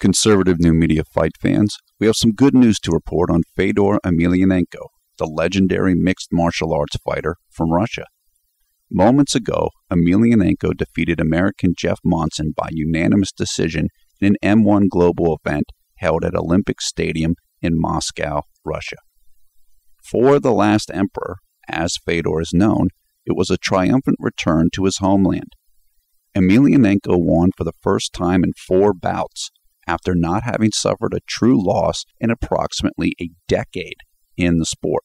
Conservative new media fight fans, we have some good news to report on Fedor Emelianenko, the legendary mixed martial arts fighter from Russia. Moments ago, Emelianenko defeated American Jeff Monson by unanimous decision in an M1 Global event held at Olympic Stadium in Moscow, Russia. For the last emperor, as Fedor is known, it was a triumphant return to his homeland. Emelianenko won for the first time in four bouts after not having suffered a true loss in approximately a decade in the sport.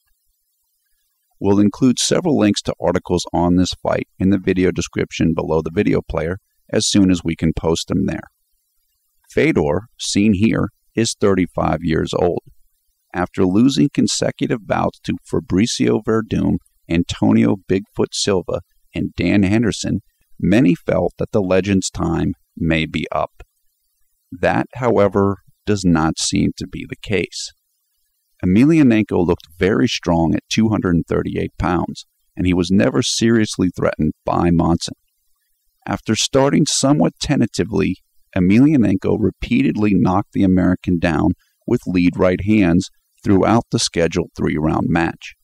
We'll include several links to articles on this fight in the video description below the video player as soon as we can post them there. Fedor, seen here, is 35 years old. After losing consecutive bouts to Fabricio Werdum, Antonio Bigfoot Silva, and Dan Henderson, many felt that the legend's time may be up. That, however, does not seem to be the case. Emelianenko looked very strong at 238 pounds, and he was never seriously threatened by Monson. After starting somewhat tentatively, Emelianenko repeatedly knocked the American down with lead right hands throughout the scheduled three round match.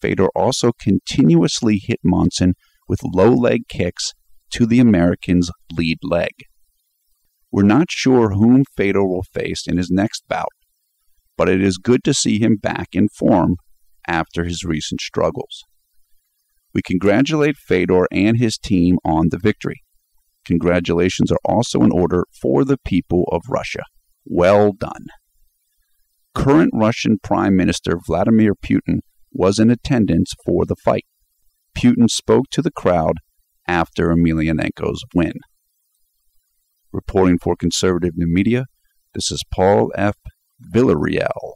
Fedor also continuously hit Monson with low leg kicks to the American's lead leg. We're not sure whom Fedor will face in his next bout, but it is good to see him back in form after his recent struggles. We congratulate Fedor and his team on the victory. Congratulations are also in order for the people of Russia. Well done. Current Russian Prime Minister Vladimir Putin was in attendance for the fight. Putin spoke to the crowd after Emelianenko's win. Reporting for Conservative New Media, this is Paul F. Villarreal.